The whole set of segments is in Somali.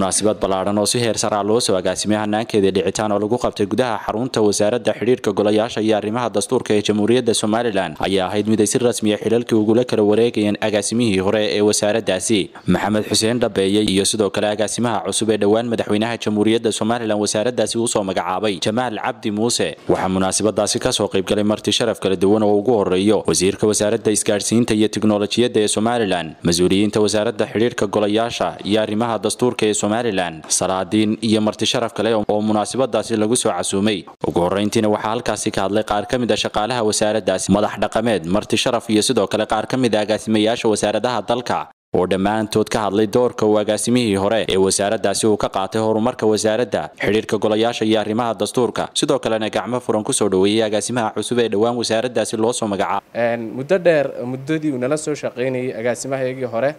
munaasabad ballaadhan oo si heer saraa loo soo agaasimay hanaankeedii dhicitaan oo lagu qabtay gudaha xarunta wasaaradda xidhiirka golayaasha iyo arrimaha dastuurka ee jamhuuriyadda somalilan ayaa ahayd mid ay si rasmiya xilalkii ugula kala wareegayeen agaasimihii hore ee wasaaraddaasi maxamed xuseen dhabeeye iyo sidoo kale agaasimaha cusub ee dhowaan madaxweynaha jamhuuriyadda somalilan wasaaraddaasi u soo magacaabay jamaal cabdi muuse. Waxaa munaasabadaasi ka soo qaybgalay marti sharaf kala duwan oo ugu horeeyo wasiirka wasaaradda isgaadhsiinta iyo tiknolojiyadda ee somalilan mas'uuliyiinta wasaaradda xidhiirka golayaasha iyo arrimaha dastuurka ee somalilan salaadiin iyo marti sharaf kale oo munaasabadaasi lagu soo casuumay. Ugu horreyntiina waxaa halkaasi ka hadlay qaar ka mid a shaqaalaha wasaaraddaasi madax dhaqameed marti sharaf iyo sidoo kale qaar ka mid a agaasimayaasha wasaaradaha dalka oo dhammaantood ka hadlay doorka uu agaasimihii hore ee wasaaraddaasi uu ka qaatay horumarka wasaaradda xidhiirka golayaasha iyo arrimaha dastuurka. Sidoo kalena gacmo furan ku soo dhoweeyey agaasimaha cusub ee dhowaan wasaaraddaasi loo soo magacaabay. Muddo dheer muddadii uu nala soo shaqaynayay agaasimahayagii hore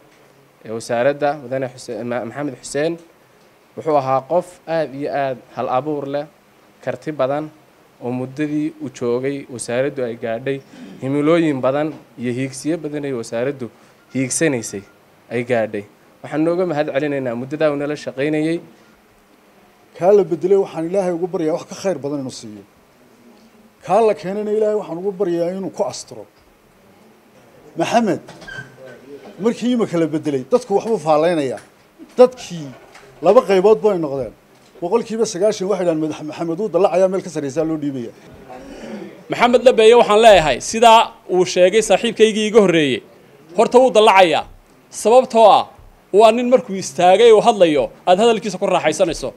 ee wasaaradda mudane maxamed xuseen wuxuu ahaa qof aada iyo aada hal abuur leh karti badan oo muddadii uu joogay wasaaraddu ay gaadhay himilooyin badan iyo hiigsiyo badan ay wasaaraddu hiigsanaysay ay gaadhay. Waxaan nooga mahad celinaynaa muddadaa uu nala shaqaynayey kaa la bedelay waxaan ilaahay ugu baryaa wax ka khayr badan inuu siiyo. Kaa la keenayna ilaahay waxaan ugu baryaa inuu ku asturo maxamed markii imika la bedelay dadku waxbuu faallaynayaa dadkii laba qaybood bay noqdeen. Boqolkiiba sagaashan waxay dhahan madax maxamed uu dallacayaa meel ka sarraysaa loo dhiibaya. Maxamed dhabeeye waxaan leeyahay sidaa uu sheegay saaxiibkaygii iga horreeyey. Horta wuu dallacayaa sababtoo ah waa nin markuu istaagay uu hadlayo aada hadalkiisa ku raaxaysanayso.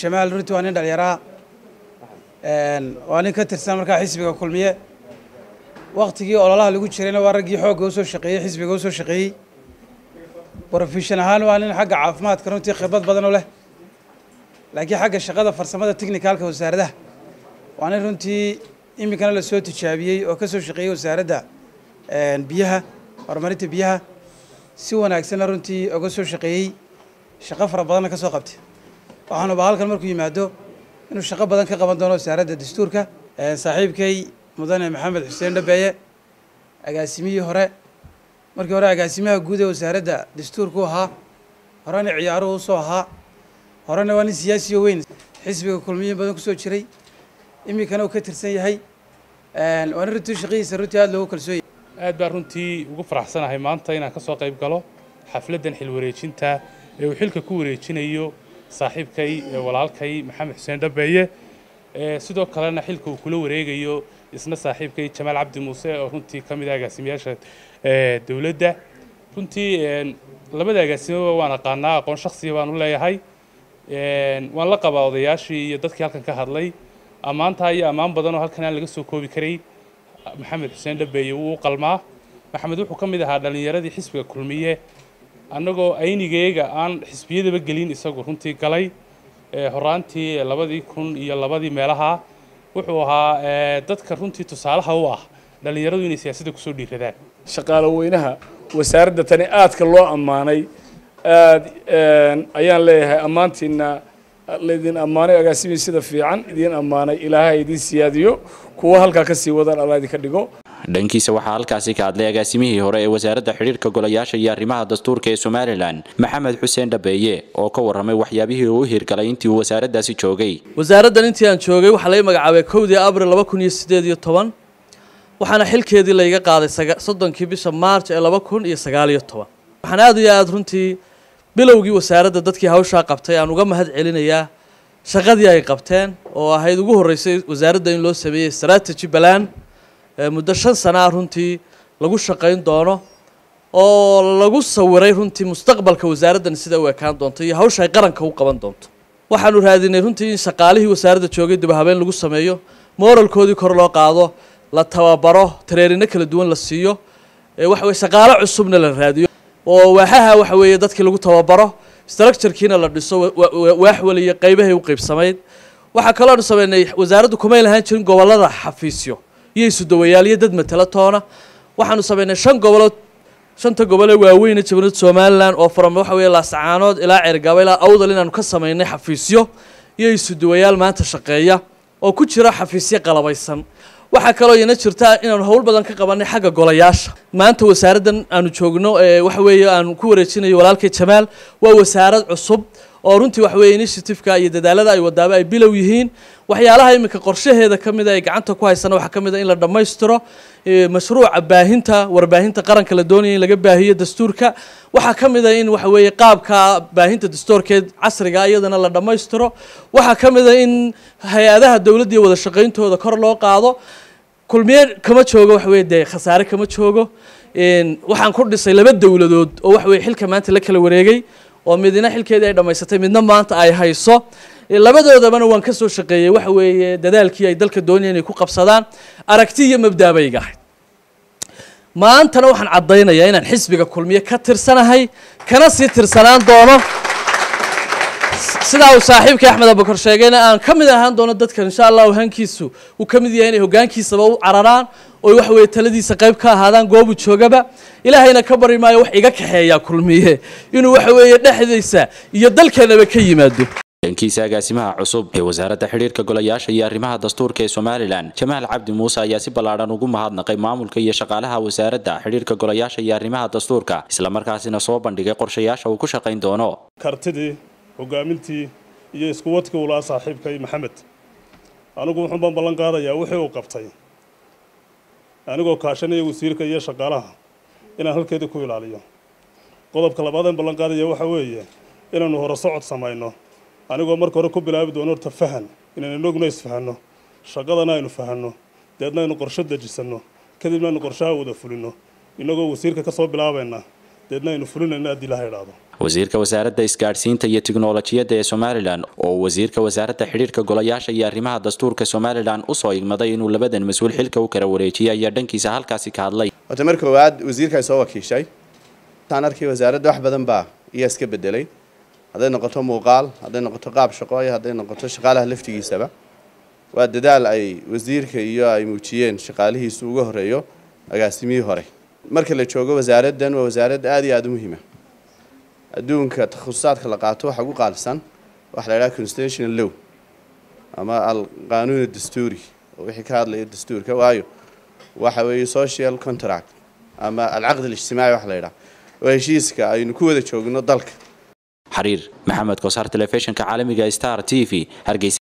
Jamaal runtii waa nin dhallinyaraa waa nin ka tirsan markaa xisbiga kulmiye. Waktigii ololaha lagu jirayna waa raggii xoogga u soo shaqeeyey xisbiga u soo shaqeeyey brofeshan ahaan waa nin xagga caafimaadka runtii khibrad badan u leh. Laakiin xagga shaqada farsamada technicalka wasaaradaha waa nin runtii iminkana la soo tijaabiyey oo ka soo shaqeeyey wasaaradda biyaha horumarinta biyaha. Si wanaagsanna runtii oga soo shaqeeyey shaqo fara badanna ka soo qabtay. Waxaanuba halkan markuu yimaado inuu shaqo badan ka qaban doono wasaaradda dastuurka saaxiibkay mudane maxamed xuseen dhabeeye agaasimihii hore markii hore agaasimaha guud ee wasaaradda dastuurku ahaa horena ciyaaruhu u soo ahaa horena waa nin siyaasiyo weyn xisbiga kulmiyin badan ku soo jiray iminkana uu ka tirsan yahay waa runtii shaqihiisa runtii aada loogu kalsooyay aad baan runtii ugu faraxsanahay maanta inaan ka soo qayb galo xafladdan xil wareejinta ee uu xilka ku wareejinayo saaxiibkay walaalkay maxamed xuseen dhabeeye sidoo kalena xilka uu kula wareegayo isna saaxiibkay jamaal cabdi muuse oo runtii ka mid ah agaasimayaasha dowladda. Runtii labada agaasimoba waan aqaanaa aqoon shaksiya baan u leeyahay. Waan la qabaa odayaashii iyo dadkii halkan ka hadlay. Ammaantaa iyo ammaan badan oo halkan aan laga soo koobi karay maxamed xuseen dhabeeye wuu u qalmaa. Maxamed wuxuu ka mid ahaa dhallinyaradii xisbiga kulmiye. Annagoo aynigeyga aan xisbiyadaba gelin isagu runtii galay. Horaantii labadii kun iyo labadii meelaha wuxuu ahaa dadka runtii tusaalaha u ah dhallinyaradu inay siyaasadda ku soo dhiiradaan. Shaqaalo weynaha wasaaradda tani aadka loo ammaanay. Aad ayaan leeyahay ammaantiina laydin ammaanay agaasimii sida fiican idiin ammaanay. Ilaahay idiin siyaadiyo. Kuwa halkaa ka sii wadaan alla idinka dhigo dhankiisa waxaa halkaasi ka hadlay agaasimihii hore ee wasaaradda xidhiirka golayaasha iyo arrimaha dastuurka ee somalilan maxamed xuseen dhabeeye oo ka warramay waxyaabihii uu u hirgalay intii uu wasaaraddaasi joogay. Wasaaraddan intii aan joogay waxaa laga magacaabay kowdii abril laba kun iyo siddeed iyo toban waxaana xilkeedii layga qaaday soddonkii bisha maarj ee laba kun iyo sagaal iyo toban. Waxaan aada iyo aada runtii bilowgii wasaaradda dadkii hawshaa qabtay aan uga mahad celinayaa shaqadii ay qabteen oo ahayd ugu horreysay wasaaradda in loo sameeyey strategy balan muddo shan sana ah runtii lagu shaqayn doono oo lagu sawiray runtii mustaqbalka wasaaraddan sida u ekaan doonto iyo hawsha ay qaranka u qaban doonto. Waxaanu raadinay runtii in shaqaalihii wasaaradda joogay dib habeen lagu sameeyo moralkoodii kor loo qaado la tababaro tareerino kala duwan la siiyo waxa weye shaqaalo cusubna la raadiyo oo waaxaha waxa weeye dadkii lagu tababaro structurekiina la dhiso waax waliyo qaybahay u qaybsamayd. Waxaa kaloonu sameynay wasaaraddu kumay lahaan jirin gobollada xafiisyo iyo isudawayaal iyo dad matala toona. Waxaanu sameynay shan gobolood shanta gobolee waaweyne jabnad somalilan oo from waxa weeye laasacaanood ilaa cergaba ilaa awdal inaanu ka sameynay xafiisyo iyo isuduwayaal maanta shaqeeya oo ku jira xafiisyo qalabaysan. Waxaa kaloo iyana jirta inaanu howl badan ka qabanay xagga golayaasha. Maanta wasaaraddan aanu joogno ee waxa weeye aanu ku wareejinayo walaalkay jamaal waa wasaarad cusub oo runtii waxa weeye initiativeka iyo dadaalada ay wadaaba ay bilow yihiin. Waxyaalaha iminka qorshaheeda ka mida ay gacanta ku haysana waxaa ka mid a in la dhammaystiro mashruuca baahinta warbaahinta qaranka la doonaya in laga baahiyo dastuurka. Waxaa ka mid a in waxa weeye qaabka baahinta dastuurkeed casriga iyadana la dhammaystiro. Waxaa ka mid a in hay'adaha dowladda iyo wada kor loo qaado. Kulmiye kama joogo waxa weye dee khasaare kama joogo. Waxaan ku dhisay laba dowladood oo waxa weye xilka maanta la kala wareegay oo midna xilkeedii ay dhammaysatay midna maanta ay hayso. Labadoodabana waan ka soo shaqeeyey waxa weeye dadaalkii ay dalka doonayeen inay ku qabsadaan aragti iyo mabdaabayga ahayd maantana waxaan caddaynayaa inaan xisbiga kulmiye ka tirsanahay kana sii tirsanaan doono sidaa uu saaxiibkii axmed abakar sheegayna aan ka mid ahaan doono dadkan insha allahu hankiisu uu ka mid yahay inay hoggaankiisaba u cararaan oo waxa weeye taladiisa qayb ka ahaadaan goobu joogaba. Ilaahayna ka bari maayo wax iga kaxeeyaa kulmiye. Inuu waxa weeye dhexdiisa iyo dalkeenaba ka yimaado. Dhankiisa agaasimaha cusub ee wasaaradda xidhiirka golayaasha iyo arrimaha dastuurka ee somalilan jamaal cabdi muuse ayaa si ballaadhan ugu mahadnaqay maamulka iyo shaqaalaha wasaaradda xidhiirka golayaasha iyo arrimaha dastuurka islamarkaasina soo bandhigay qorshayaasha uu ku shaqayn doono. Kartidii hogaamintii iyo iskuwadkii uu lahaa saaxiibkay maxamed. Anigu wuxuun baan ballan qaadayaa wixii uu qabtay. Anigoo kaashanaya wasiirka iyo shaqaalaha inaan halkeedii ku ilaaliyo. Qodobka labaadeen ballan qaadaya waxa weeye inaannu hore socod samayno. Anigoo marka hore ku bilaabi doono horta fahan inaynu inaguna isfahanno shaqadana aynu fahanno deedna aynu qorsho dejisanno. Kadibna aynu qorshaha wada fulinno inagoo wasiirka ka soo bilaabayna deedna aynu fulinayno haddii laha idhaahdo wasiirka wasaaradda isgaadhsiinta iyo tiknolojiyadda ee somalilan oo wasiirka wasaaradda xidhiirka golayaasha iyo arrimaha dastuurka somalilan u soo igmaday inuu labadan mas'uul xilka u kala wareejiyay ayaa dhankiisa halkaasi ka hadlay. Horta mar koowaad wasiirka ay soo wakiishay. Taan arkay wasaaradda wax badan baa iyaa iska bedelay hadday noqoto muuqaal hadday noqoto qaab shaqo iyo hadday noqoto shaqaalaha laftigiisaba. Waa dadaal ay wasiirka iyo ay muujiyeen shaqaalihiisu uga horeeyo agaasimihii hore marka la joogo wasaaraddan waa wasaarad aada iyo aada u muhiima. Adduunka takhususaadka la qaato waxa ugu qaalisan waxa la idhaha constitutional low ama alqaanuun dastuuri oo wixii ka hadlaya dastuurka waayo waxa weeye social contract ama alcaqd alijtimaaci waxa la yidhaha oo heshiiska aynu ku wada joogno dalka. Xariir maxamed kosaar telefishinka caalamiga star t v hargeysa